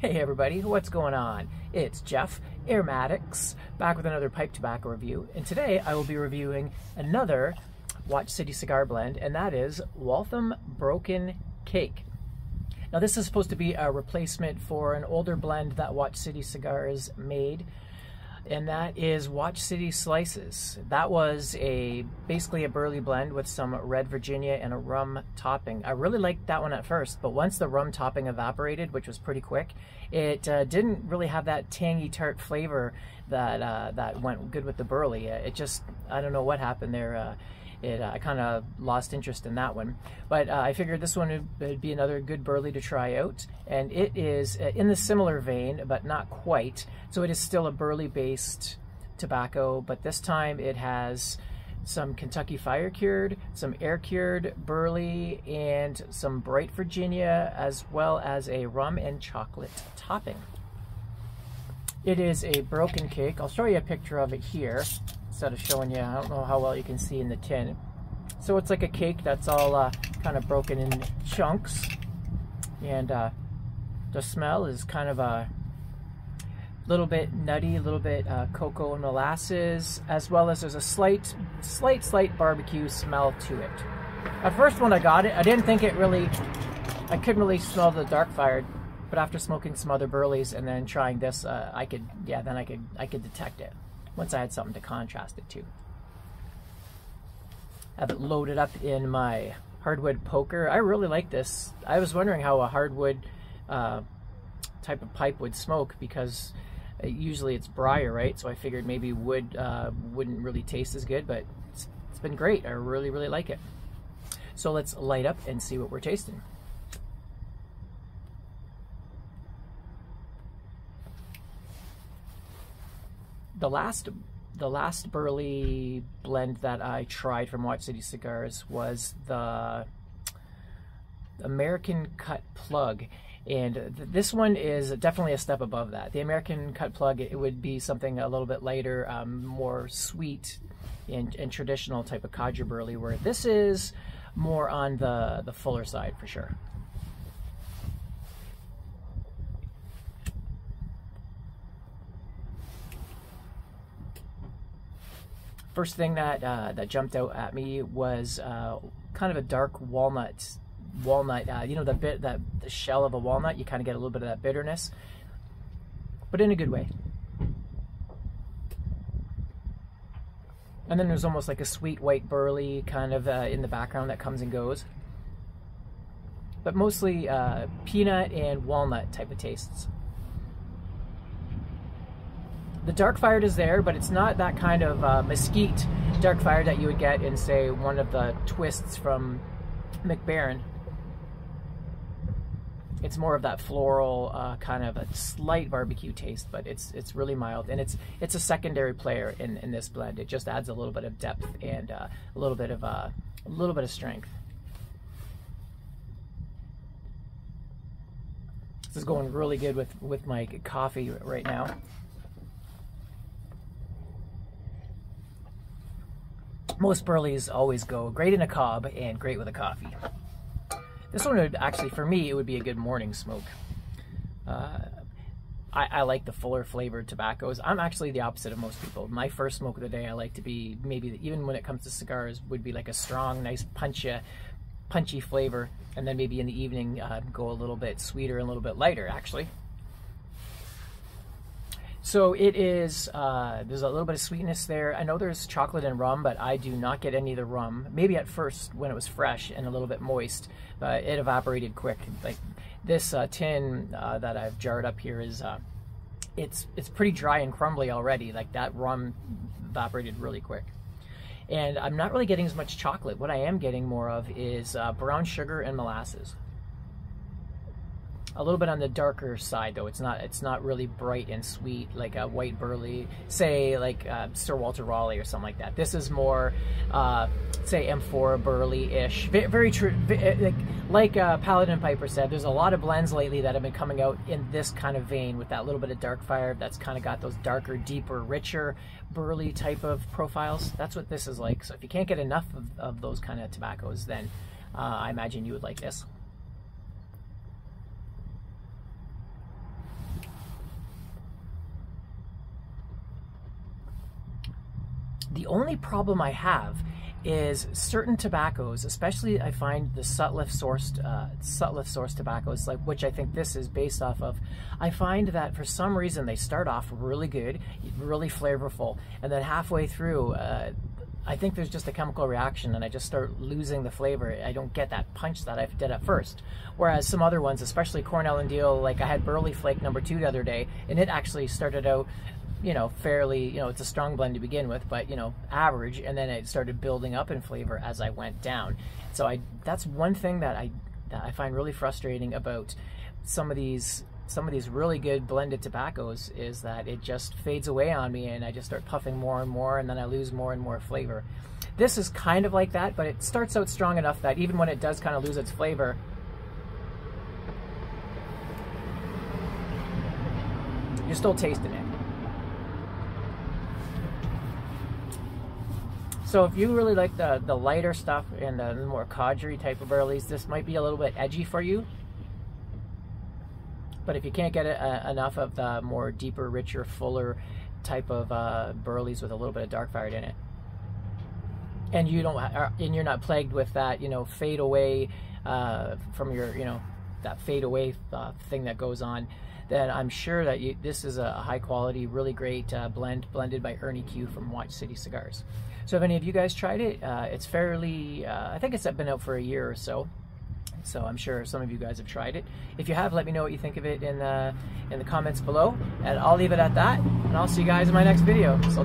Hey everybody, what's going on? It's Jeff, AromatiX, back with another pipe tobacco review. And today I will be reviewing another Watch City cigar blend, and that is Waltham Broken Cake. Now this is supposed to be a replacement for an older blend that Watch City Cigars made and that is Watch City Slices. That was a basically a burley blend with some red Virginia and a rum topping. I really liked that one at first, but once the rum topping evaporated, which was pretty quick, it uh, didn't really have that tangy tart flavor that uh, that went good with the burley. It just I don't know what happened there. Uh, it uh, I kind of lost interest in that one. But uh, I figured this one would, be another good burley to try out, and it is uh, in the similar vein, but not quite. So it is still a burley-based tobacco, but this time it has some Kentucky fire cured, some air cured burley, and some bright Virginia, as well as a rum and chocolate topping. It is a broken cake. I'll show you a picture of it here instead of showing you, I don't know how well you can see in the tin. So it's like a cake that's all uh, kind of broken in chunks. And uh, the smell is kind of a little bit nutty, a little bit uh, cocoa and molasses, as well as there's a slight, slight, slight barbecue smell to it. At first when I got it, I didn't think it really, I couldn't really smell the dark fired, but after smoking some other burleys and then trying this, uh, I could, yeah, then I could, I could detect it once I had something to contrast it to. I have it loaded up in my hardwood poker. I really like this. I was wondering how a hardwood uh, type of pipe would smoke because usually it's briar, right? So I figured maybe wood uh, wouldn't really taste as good, but it's, it's been great. I really, really like it. So let's light up and see what we're tasting. The last the last burley blend that I tried from Watch City Cigars was the American Cut Plug. And th this one is definitely a step above that. The American Cut Plug, it would be something a little bit lighter, um, more sweet and, and, traditional type of Codger Burley, where this is more on the, the fuller side for sure. First thing that uh, that jumped out at me was uh, kind of a dark walnut. Walnut, uh, you know, the bit that the shell of a walnut. You kind of get a little bit of that bitterness, but in a good way. And then there's almost like a sweet white burley kind of uh, in the background that comes and goes. But mostly uh, peanut and walnut type of tastes. The dark fired is there, but it's not that kind of uh, mesquite dark fire that you would get in, say, one of the twists from Mac Baren. It's more of that floral uh, kind of a slight barbecue taste, but it's it's really mild, and it's it's a secondary player in, in this blend. It just adds a little bit of depth and uh, a little bit of uh, a little bit of strength. This is going really good with with my coffee right now. Most burleys always go great in a cob and great with a coffee. This one would actually, for me, it would be a good morning smoke. Uh, I, I, like the fuller flavored tobaccos. I'm actually the opposite of most people. My first smoke of the day, I like to be maybe even when it comes to cigars, would be like a strong, nice punchy, punchy flavor, and then maybe in the evening uh, go a little bit sweeter and a little bit lighter. Actually, so it is, uh, there's a little bit of sweetness there. I know there's chocolate and rum, but I do not get any of the rum. Maybe at first when it was fresh and a little bit moist, but it evaporated quick. Like this uh, tin uh, that I've jarred up here is, uh, it's, it's pretty dry and crumbly already. Like that rum evaporated really quick. And I'm not really getting as much chocolate. What I am getting more of is uh, brown sugar and molasses a little bit on the darker side though. It's not it's not really bright and sweet like a white burley, say like uh, Sir Walter Raleigh or something like that. This is more uh, say M4 burley-ish. Very, very true. Eh, like, like uh, Paladin Piper said, there's a lot of blends lately that have been coming out in this kind of vein with that little bit of dark fire that's kind of got those darker, deeper, richer burley type of profiles. That's what this is like. So if you can't get enough of, of those kind of tobaccos, then uh, I imagine you would like this. Only problem I have is certain tobaccos, especially I find the Sutliff sourced uh, Sutliff sourced tobaccos, like which I think this is based off of. I find that for some reason they start off really good, really flavorful, and then halfway through. Uh, I think there's just a chemical reaction and I just start losing the flavor. I don't get that punch that I did at first. Whereas some other ones, especially Cornell and Diehl, like I had Burley Flake number two the other day, and it actually started out you know, fairly, you know, it's a strong blend to begin with, but you know, average, and then it started building up in flavor as I went down. So I, that's one thing that I, that I find really frustrating about some of these, some of these really good blended tobaccos is that it just fades away on me, and I just start puffing more and more, and then I lose more and more flavor. This is kind of like that, but it starts out strong enough that even when it does kind of lose its flavor, you're still tasting it. So if you really like the, the lighter stuff and the more codgery type of burleys, this might be a little bit edgy for you. But if you can't get it, uh, enough of the more deeper, richer, fuller type of uh, burleys with a little bit of dark fired in it, and you don't, uh, and you're not plagued with that, you know, fade away uh, from your, you know, that fade away uh, thing that goes on, then I'm sure that you, this is a high quality, really great uh, blend blended by Ernie Q from Watch City Cigars. So if any of you guys tried it, uh, it's fairly, uh, I think it's been out for a year or so. So I'm sure some of you guys have tried it. If you have, let me know what you think of it in, uh, in the comments below. And I'll leave it at that. And I'll see you guys in my next video. So